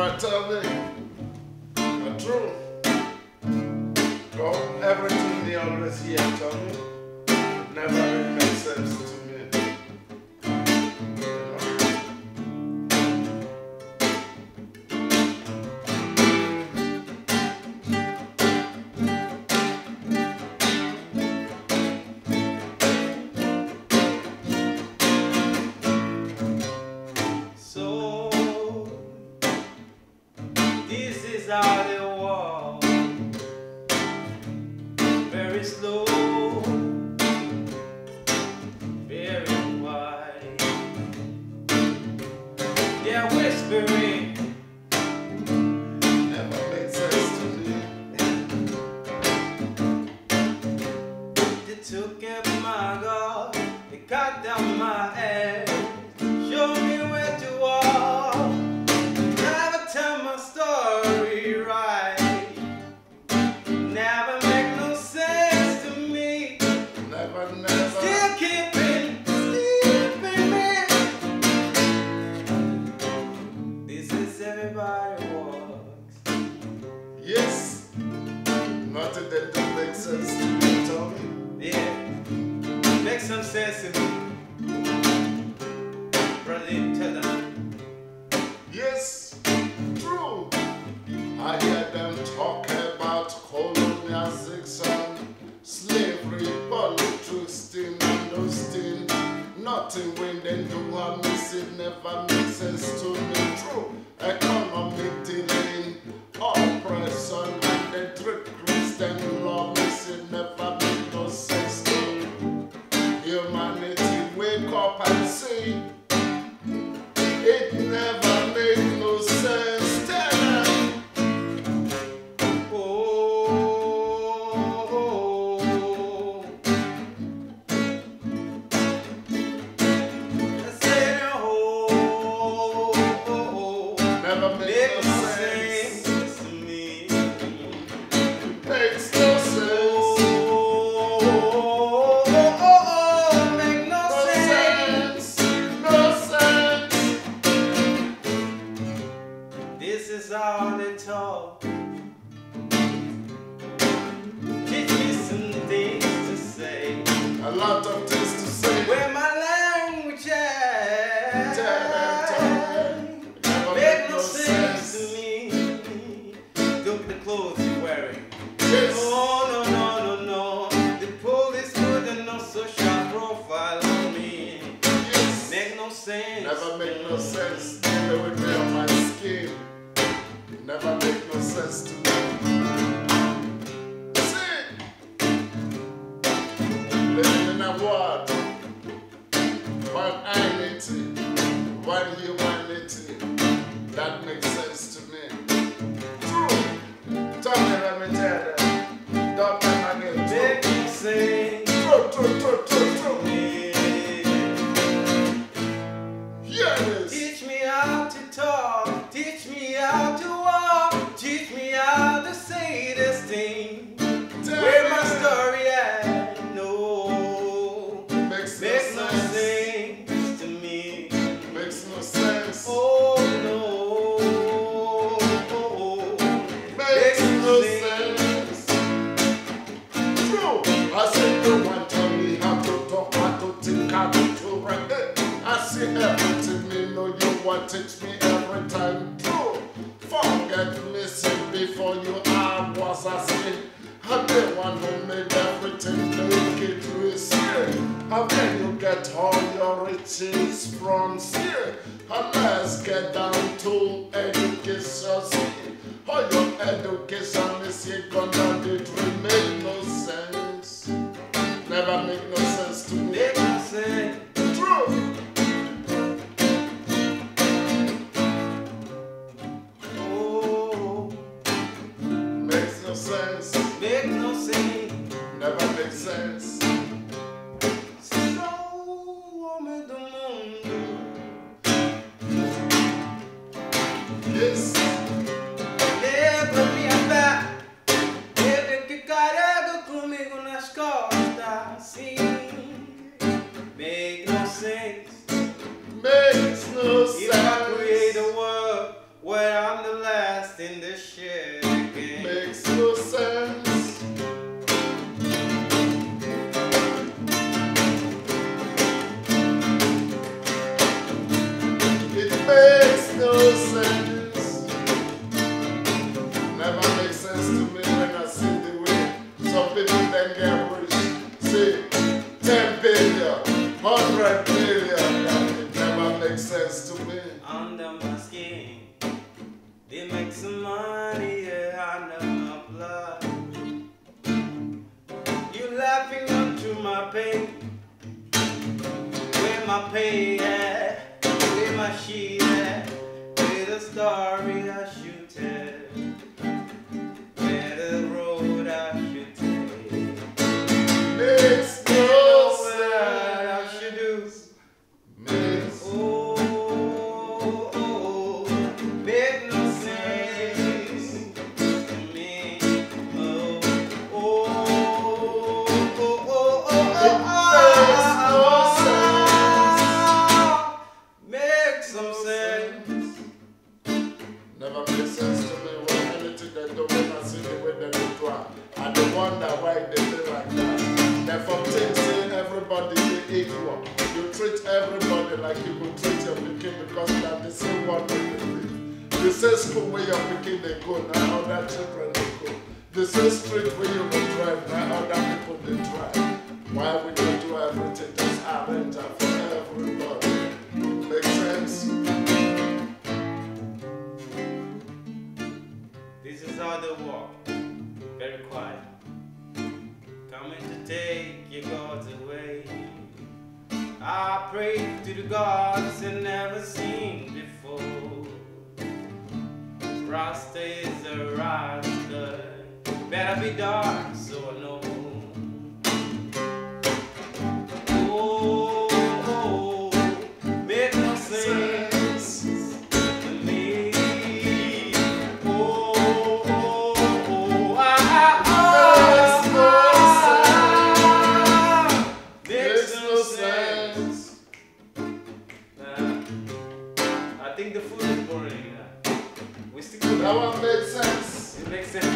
Everybody tell me the truth. Go everything they always hear tell me never really makes sense Yeah, whispering. sesame. Bradley, tell them. Yes, true. I hear them talk about colonization, slavery, polytwisting, and hosting. Nothing when they do a miss it never makes sense to me. True economic dealing, oppression, and the trick Christian love. up and see. It never sense dealing with me on my skin. It never make no sense to me. Sing! Living in a world, one identity, one human. How can one homemade everything make it risk? How can you get all your riches from here? Unless get down to education. See, all your education is here gonna it make no sense. Never make no sense. Sense to me when I see the way some people then get rich. See, 10 billion, 100 billion. and It never makes sense to me. Under my skin, they make some money, yeah, under my blood. You laughing up to my pain. Where my pain at? Where my sheet at? Where the story I should tell? They go, now other children they go. The same street where you will drive, now other people they drive. Why we don't do everything arrange it for everybody? Make sense? This is how they walk. Very quiet. Coming to take your gods away. I pray to the gods I've never seen. Rasta is a Rasta. Better be dark, so I know. Oh, oh, make no sense to me. Oh, oh, oh, ah, ah, ah, makes no sense. Nah, I think the food is boring. That one makes sense. It makes sense.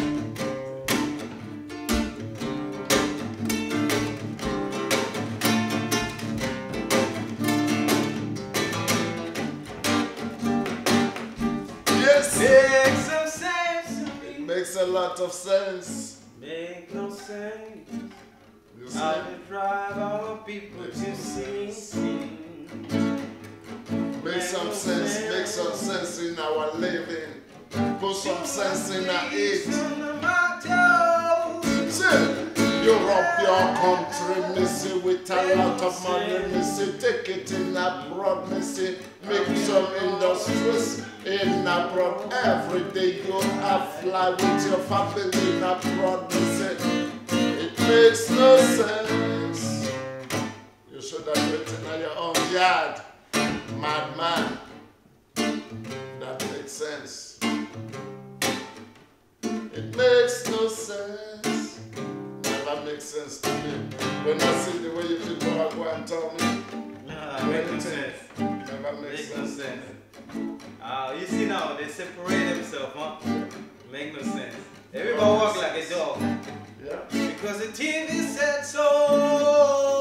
Yes! Make some sense. It makes a lot of sense. Make no sense. You see? How to drive our people to sin. Make some sense, make some sense in our living. Put some sense in. On toes. See, Europe, your country, see, with a lot of money, see, take it in abroad, see, make some industries in abroad. Every day you have fly with your family in abroad, see. It makes no sense. You should have written in your own yard, madman. Sense. Never makes sense to me. When I see the way you people are going to tell me, Nah, make no sense. never makes Make no sense. sense. Ah, you see now, they separate themselves, huh? Make no sense. Everybody walk like a dog. Yeah. Because the TV said so.